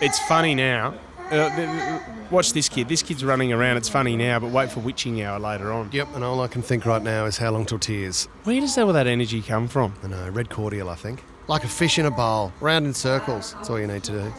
It's funny now. Uh, watch this kid. This kid's running around. It's funny now, but wait for witching hour later on. Yep, and all I can think right now is how long till tears. Where does all that energy come from? I know, red cordial, I think. Like a fish in a bowl, round in circles. That's all you need to do.